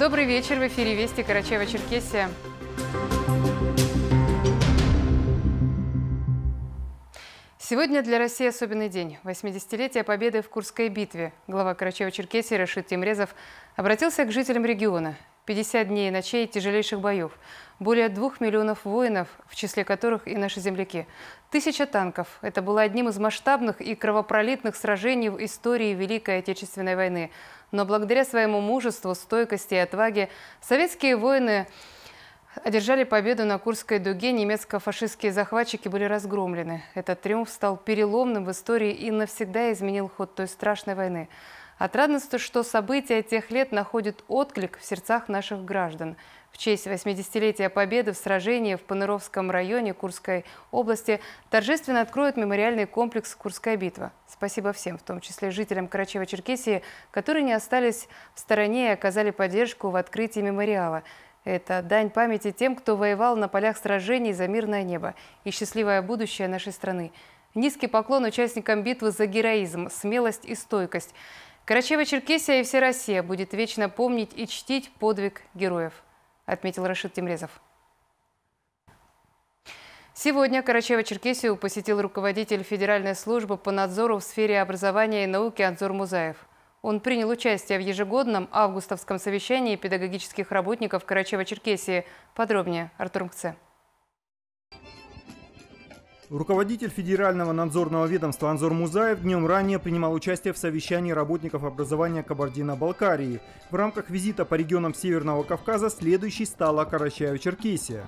Добрый вечер. В эфире Вести Карачаева-Черкесия. Сегодня для России особенный день. 80-летие победы в Курской битве. Глава Карачаева-Черкесии Рашид Тимрезов обратился к жителям региона. 50 дней и ночей тяжелейших боев. Более двух миллионов воинов, в числе которых и наши земляки. Тысяча танков. Это было одним из масштабных и кровопролитных сражений в истории Великой Отечественной войны. Но благодаря своему мужеству, стойкости и отваге советские воины одержали победу на Курской дуге. Немецко-фашистские захватчики были разгромлены. Этот триумф стал переломным в истории и навсегда изменил ход той страшной войны. Отрадно, что события тех лет находят отклик в сердцах наших граждан. В честь 80-летия Победы в сражении в Паныровском районе Курской области торжественно откроют мемориальный комплекс «Курская битва». Спасибо всем, в том числе жителям Карачева-Черкесии, которые не остались в стороне и оказали поддержку в открытии мемориала. Это дань памяти тем, кто воевал на полях сражений за мирное небо и счастливое будущее нашей страны. Низкий поклон участникам битвы за героизм, смелость и стойкость – Карачаево-Черкесия и вся Россия будет вечно помнить и чтить подвиг героев, отметил Рашид Тимрезов. Сегодня Карачаево-Черкесию посетил руководитель Федеральной службы по надзору в сфере образования и науки Анзор Музаев. Он принял участие в ежегодном августовском совещании педагогических работников Карачаева-Черкесии. Подробнее Артур Мкце. Руководитель Федерального надзорного ведомства Анзор Музаев днем ранее принимал участие в совещании работников образования Кабардино-Балкарии. В рамках визита по регионам Северного Кавказа следующей стала Карачаево-Черкесия.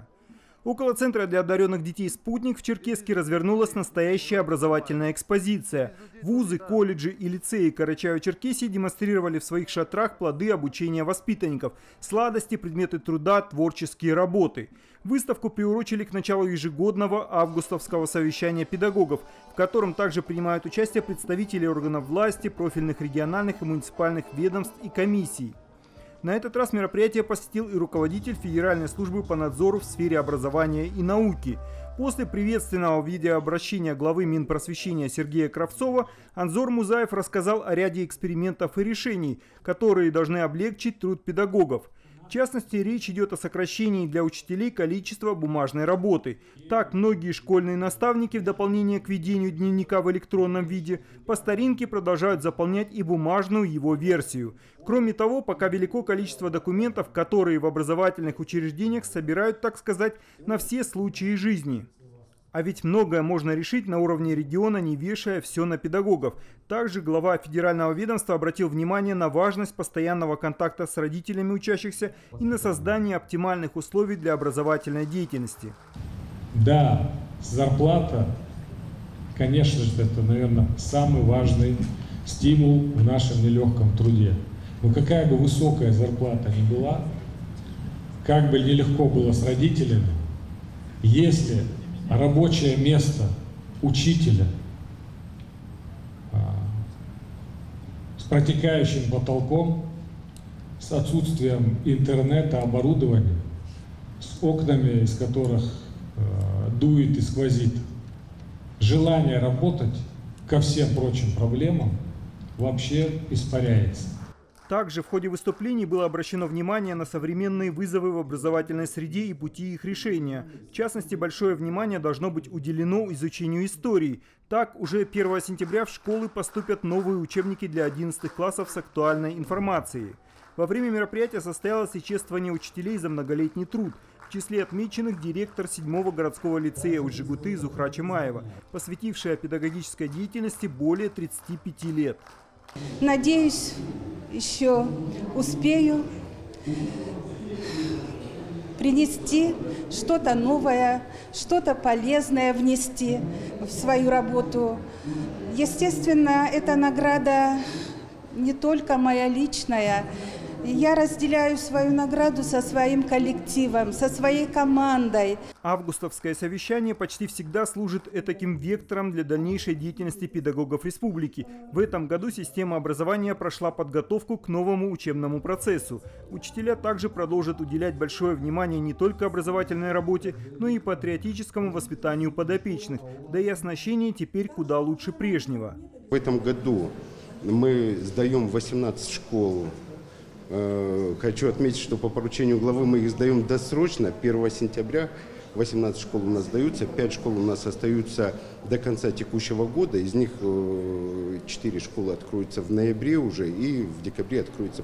Около Центра для одаренных детей «Спутник» в Черкеске развернулась настоящая образовательная экспозиция. Вузы, колледжи и лицеи Карачаево-Черкесии демонстрировали в своих шатрах плоды обучения воспитанников, сладости, предметы труда, творческие работы. Выставку приурочили к началу ежегодного августовского совещания педагогов, в котором также принимают участие представители органов власти, профильных региональных и муниципальных ведомств и комиссий. На этот раз мероприятие посетил и руководитель Федеральной службы по надзору в сфере образования и науки. После приветственного видеообращения главы Минпросвещения Сергея Кравцова Анзор Музаев рассказал о ряде экспериментов и решений, которые должны облегчить труд педагогов – в частности, речь идет о сокращении для учителей количества бумажной работы. Так, многие школьные наставники в дополнение к ведению дневника в электронном виде по старинке продолжают заполнять и бумажную его версию. Кроме того, пока велико количество документов, которые в образовательных учреждениях собирают, так сказать, на все случаи жизни. А ведь многое можно решить на уровне региона, не вешая все на педагогов. Также глава федерального ведомства обратил внимание на важность постоянного контакта с родителями учащихся и на создание оптимальных условий для образовательной деятельности. Да, зарплата, конечно же, это, наверное, самый важный стимул в нашем нелегком труде. Но какая бы высокая зарплата ни была, как бы нелегко было с родителями, если рабочее место учителя а, с протекающим потолком, с отсутствием интернета, оборудования, с окнами, из которых а, дует и сквозит. Желание работать ко всем прочим проблемам вообще испаряется. Также в ходе выступлений было обращено внимание на современные вызовы в образовательной среде и пути их решения. В частности, большое внимание должно быть уделено изучению истории. Так, уже 1 сентября в школы поступят новые учебники для 11 классов с актуальной информацией. Во время мероприятия состоялось и чествование учителей за многолетний труд. В числе отмеченных директор 7-го городского лицея Уджигуты Зухра Чимаева, посвятившая педагогической деятельности более 35 лет. Надеюсь, еще успею принести что-то новое, что-то полезное внести в свою работу. Естественно, эта награда не только моя личная, я разделяю свою награду со своим коллективом, со своей командой. Августовское совещание почти всегда служит этаким вектором для дальнейшей деятельности педагогов республики. В этом году система образования прошла подготовку к новому учебному процессу. Учителя также продолжат уделять большое внимание не только образовательной работе, но и патриотическому воспитанию подопечных, да и оснащение теперь куда лучше прежнего. В этом году мы сдаем 18 школ хочу отметить, что по поручению главы мы их сдаем досрочно, 1 сентября 18 школ у нас сдаются, 5 школ у нас остаются до конца текущего года. Из них 4 школы откроются в ноябре уже и в декабре откроется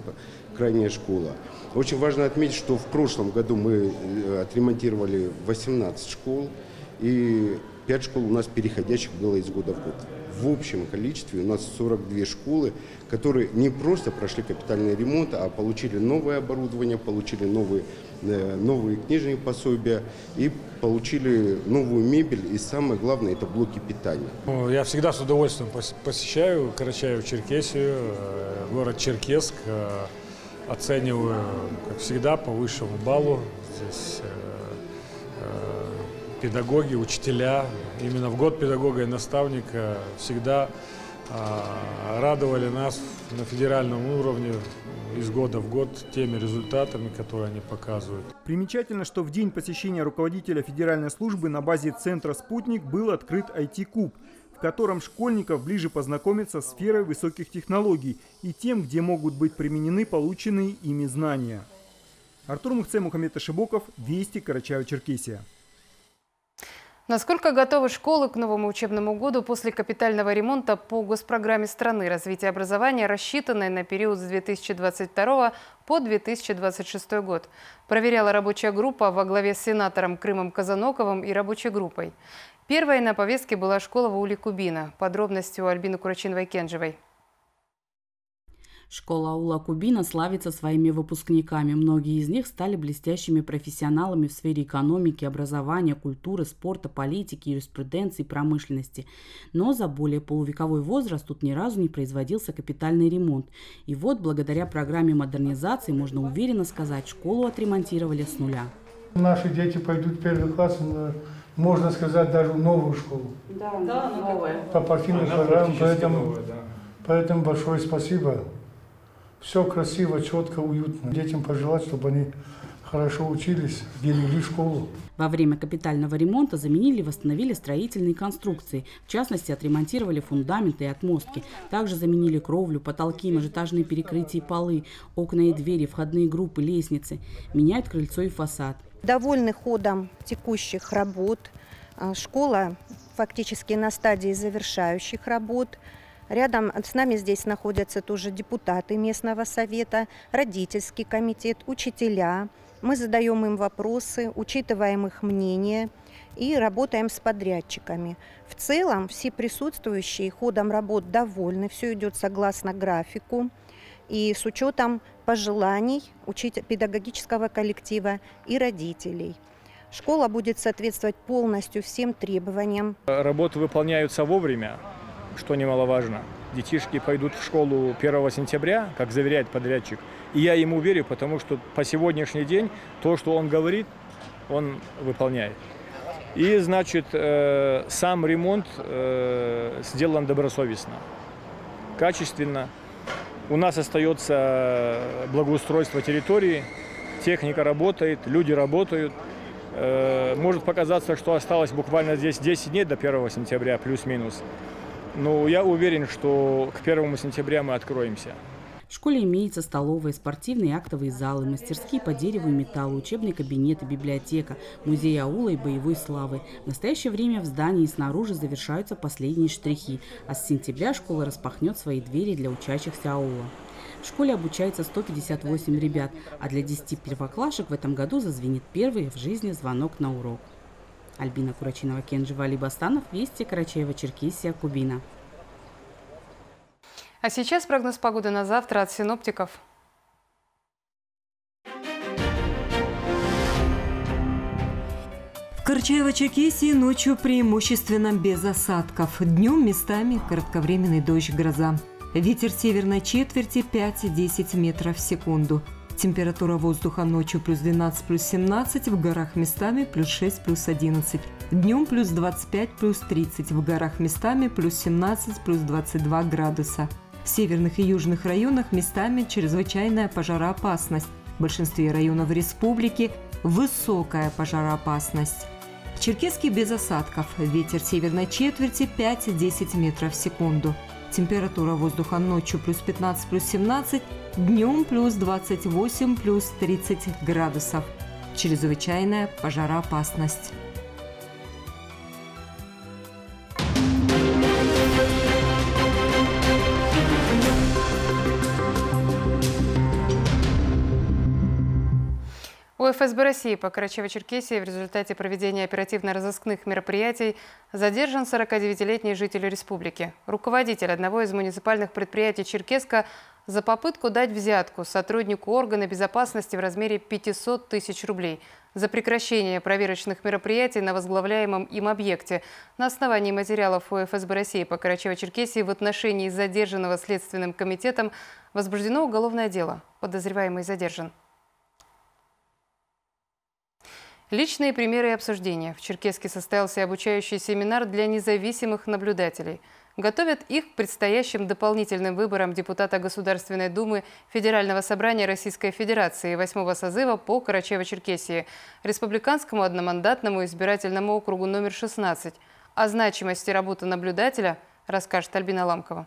крайняя школа. Очень важно отметить, что в прошлом году мы отремонтировали 18 школ и 5 школ у нас переходящих было из года в год. В общем количестве у нас 42 школы, которые не просто прошли капитальный ремонт, а получили новое оборудование, получили новые, э, новые книжные пособия и получили новую мебель. И самое главное, это блоки питания. Я всегда с удовольствием посещаю Карачаево-Черкесию, э, город Черкесск. Э, оцениваю, как всегда, по высшему баллу. Здесь педагоги, учителя, именно в год педагога и наставника всегда а, радовали нас на федеральном уровне из года в год теми результатами, которые они показывают. Примечательно, что в день посещения руководителя федеральной службы на базе центра «Спутник» был открыт IT-куб, в котором школьников ближе познакомиться с сферой высоких технологий и тем, где могут быть применены полученные ими знания. Артур Мухце, Мухаммед Ашибоков, Вести, Карачаево-Черкесия. Насколько готовы школы к новому учебному году после капитального ремонта по госпрограмме страны развития образования, рассчитанной на период с 2022 по 2026 год? Проверяла рабочая группа во главе с сенатором Крымом Казаноковым и рабочей группой. Первой на повестке была школа в Уле-Кубина. Подробности у Альбины Курачин-Вайкенжевой. Школа Аула Кубина славится своими выпускниками. Многие из них стали блестящими профессионалами в сфере экономики, образования, культуры, спорта, политики, юриспруденции, промышленности. Но за более полувековой возраст тут ни разу не производился капитальный ремонт. И вот, благодаря программе модернизации, можно уверенно сказать, школу отремонтировали с нуля. Наши дети пойдут в первый класс, можно сказать, даже в новую школу. Да, да новая. По партийным программам, поэтому, новая, да. поэтому большое спасибо все красиво, четко, уютно. Детям пожелать, чтобы они хорошо учились, берегли школу. Во время капитального ремонта заменили и восстановили строительные конструкции. В частности, отремонтировали фундаменты и отмостки. Также заменили кровлю, потолки, межэтажные перекрытия и полы, окна и двери, входные группы, лестницы. Меняют крыльцо и фасад. Довольны ходом текущих работ. А, школа фактически на стадии завершающих работ. Рядом с нами здесь находятся тоже депутаты местного совета, родительский комитет, учителя. Мы задаем им вопросы, учитываем их мнение и работаем с подрядчиками. В целом все присутствующие ходом работ довольны, все идет согласно графику и с учетом пожеланий учителя, педагогического коллектива и родителей. Школа будет соответствовать полностью всем требованиям. Работы выполняются вовремя, что немаловажно. Детишки пойдут в школу 1 сентября, как заверяет подрядчик. И я ему верю, потому что по сегодняшний день то, что он говорит, он выполняет. И, значит, э, сам ремонт э, сделан добросовестно, качественно. У нас остается благоустройство территории, техника работает, люди работают. Э, может показаться, что осталось буквально здесь 10 дней до 1 сентября, плюс-минус. Но я уверен, что к 1 сентября мы откроемся. В школе имеется столовая, спортивные актовые залы, мастерские по дереву и металлу, учебный кабинет и библиотека, музей аула и боевой славы. В настоящее время в здании и снаружи завершаются последние штрихи, а с сентября школа распахнет свои двери для учащихся аула. В школе обучается 158 ребят, а для 10 первоклашек в этом году зазвенит первый в жизни звонок на урок. Альбина Курачинова, Кенжева, Алибастанов, Вести, Карачаева, Черкесия, Кубина. А сейчас прогноз погоды на завтра от синоптиков. В Карачаево-Черкесии ночью преимущественно без осадков. Днем местами кратковременный дождь, гроза. Ветер северной четверти 5-10 метров в секунду. Температура воздуха ночью плюс 12, плюс 17, в горах местами плюс 6, плюс 11. Днем плюс 25, плюс 30, в горах местами плюс 17, плюс 22 градуса. В северных и южных районах местами чрезвычайная пожароопасность. В большинстве районов республики высокая пожароопасность. В Черкеске без осадков. Ветер северной четверти 5-10 метров в секунду. Температура воздуха ночью плюс 15, плюс 17, днем плюс 28, плюс 30 градусов. Чрезвычайная пожароопасность. ФСБ России по Карачево-Черкесии в результате проведения оперативно-розыскных мероприятий задержан 49-летний житель республики. Руководитель одного из муниципальных предприятий Черкеска за попытку дать взятку сотруднику органа безопасности в размере 500 тысяч рублей за прекращение проверочных мероприятий на возглавляемом им объекте. На основании материалов ФСБ России по Карачево-Черкесии в отношении задержанного Следственным комитетом возбуждено уголовное дело. Подозреваемый задержан. Личные примеры и обсуждения. В Черкеске состоялся обучающий семинар для независимых наблюдателей. Готовят их к предстоящим дополнительным выборам депутата Государственной Думы Федерального собрания Российской Федерации 8 созыва по Карачево-Черкесии, Республиканскому одномандатному избирательному округу номер 16. О значимости работы наблюдателя расскажет Альбина Ламкова.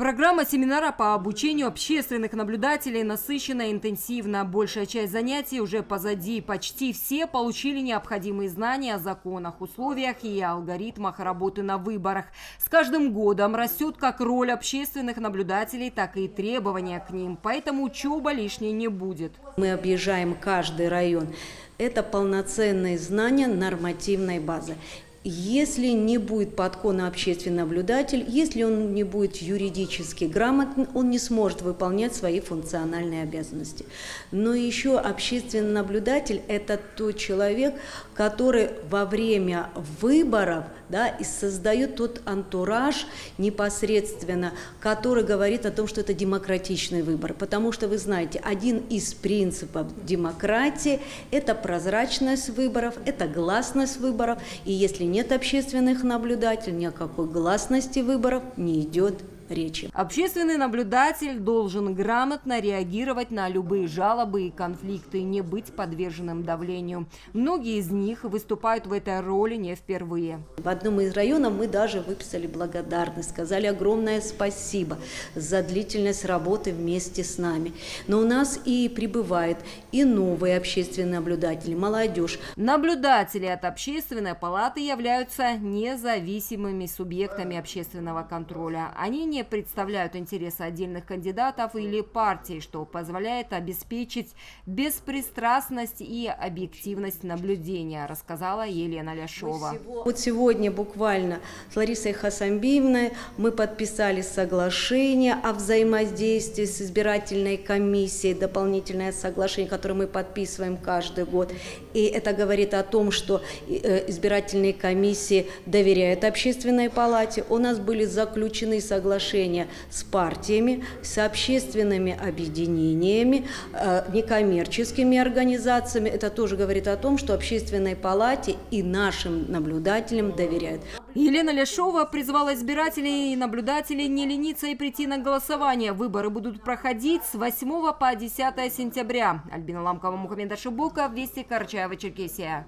Программа семинара по обучению общественных наблюдателей насыщена и интенсивна. Большая часть занятий уже позади. Почти все получили необходимые знания о законах, условиях и алгоритмах работы на выборах. С каждым годом растет как роль общественных наблюдателей, так и требования к ним. Поэтому учеба лишней не будет. Мы объезжаем каждый район. Это полноценные знания нормативной базы. Если не будет подкона общественный наблюдатель, если он не будет юридически грамотен, он не сможет выполнять свои функциональные обязанности. Но еще общественный наблюдатель – это тот человек, который во время выборов да, и создает тот антураж непосредственно, который говорит о том, что это демократичный выбор. Потому что, вы знаете, один из принципов демократии – это прозрачность выборов, это гласность выборов. И если нет общественных наблюдателей, ни о какой гласности выборов не идет речи. Общественный наблюдатель должен грамотно реагировать на любые жалобы и конфликты, не быть подверженным давлению. Многие из них выступают в этой роли не впервые. В одном из районов мы даже выписали благодарность, сказали огромное спасибо за длительность работы вместе с нами. Но у нас и прибывает и новые общественные наблюдатели, молодежь. Наблюдатели от общественной палаты являются независимыми субъектами общественного контроля. Они не представляют интересы отдельных кандидатов или партий, что позволяет обеспечить беспристрастность и объективность наблюдения, рассказала Елена Ляшова. Вот сегодня буквально с Ларисой Хасамбиевной мы подписали соглашение о взаимодействии с избирательной комиссией, дополнительное соглашение, которое мы подписываем каждый год. И это говорит о том, что э, избирательные комиссии доверяют общественной палате. У нас были заключены соглашения соглашения с партиями, с общественными объединениями, э, некоммерческими организациями. Это тоже говорит о том, что общественной палате и нашим наблюдателям доверяют. Елена Ляшова призвала избирателей и наблюдателей не лениться и прийти на голосование. Выборы будут проходить с 8 по 10 сентября. Альбина Ламкова, Мухаммед Ашибука, Вести Карачаева, Черкесия.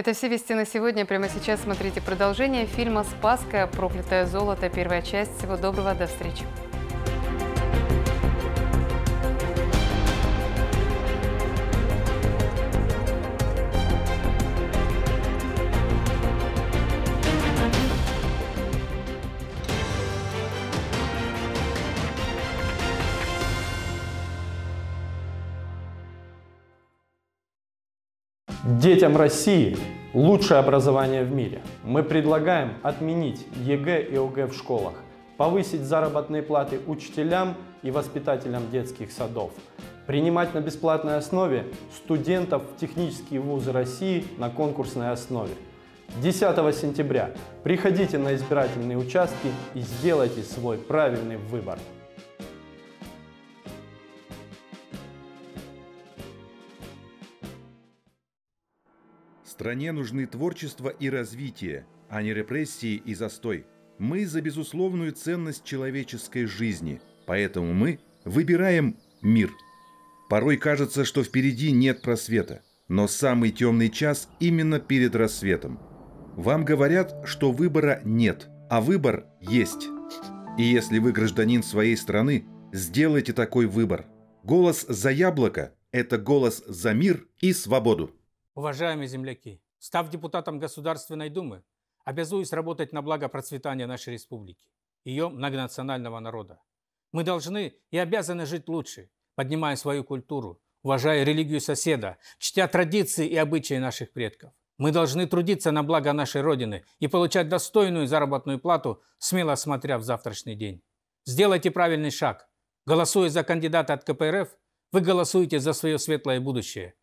Это все вести на сегодня. Прямо сейчас смотрите продолжение фильма «Спасское. Проклятое золото». Первая часть. Всего доброго. До встречи. Детям России лучшее образование в мире. Мы предлагаем отменить ЕГЭ и ОГЭ в школах, повысить заработные платы учителям и воспитателям детских садов, принимать на бесплатной основе студентов в технические вузы России на конкурсной основе. 10 сентября приходите на избирательные участки и сделайте свой правильный выбор. Стране нужны творчество и развитие, а не репрессии и застой. Мы за безусловную ценность человеческой жизни, поэтому мы выбираем мир. Порой кажется, что впереди нет просвета, но самый темный час именно перед рассветом. Вам говорят, что выбора нет, А выбор есть. И если вы гражданин своей страны, сделайте такой выбор. Голос за яблоко – это голос за мир и свободу. Уважаемые земляки, став депутатом Государственной Думы, обязуюсь работать на благо процветания нашей республики, ее многонационального народа. Мы должны и обязаны жить лучше, поднимая свою культуру, уважая религию соседа, чтя традиции и обычаи наших предков. Мы должны трудиться на благо нашей Родины и получать достойную заработную плату, смело смотря в завтрашний день. Сделайте правильный шаг. Голосуя за кандидата от КПРФ, вы голосуете за свое светлое будущее.